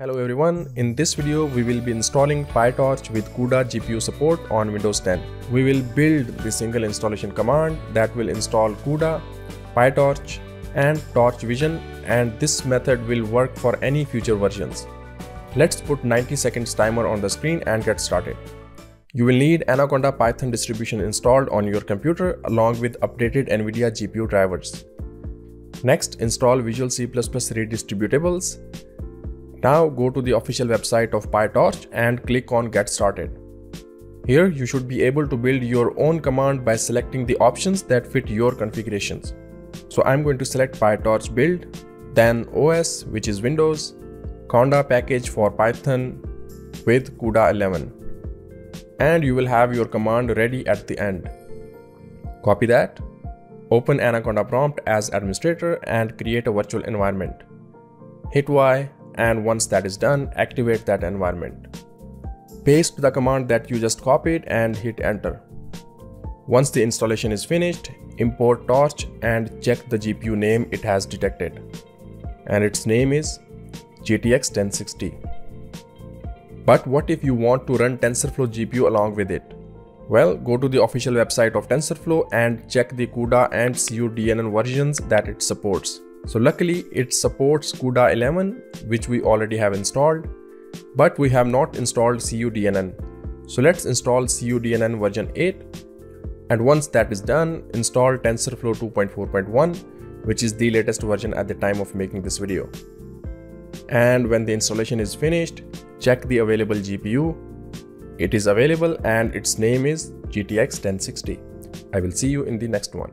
Hello everyone, in this video we will be installing PyTorch with CUDA GPU support on Windows 10. We will build the single installation command that will install CUDA, PyTorch and Torch Vision and this method will work for any future versions. Let's put 90 seconds timer on the screen and get started. You will need Anaconda Python distribution installed on your computer along with updated NVIDIA GPU drivers. Next, install Visual C++ redistributables now go to the official website of PyTorch and click on get started. Here you should be able to build your own command by selecting the options that fit your configurations. So I'm going to select PyTorch build, then OS which is Windows, Conda package for Python with CUDA 11. And you will have your command ready at the end. Copy that, open Anaconda prompt as administrator and create a virtual environment. Hit Y and once that is done, activate that environment. Paste the command that you just copied and hit enter. Once the installation is finished, import torch and check the GPU name it has detected. And its name is GTX 1060. But what if you want to run TensorFlow GPU along with it? Well, go to the official website of TensorFlow and check the CUDA and cuDNN versions that it supports. So luckily it supports CUDA 11 which we already have installed but we have not installed cuDNN. So let's install cuDNN version 8 and once that is done install TensorFlow 2.4.1 which is the latest version at the time of making this video. And when the installation is finished check the available GPU. It is available and its name is GTX 1060. I will see you in the next one.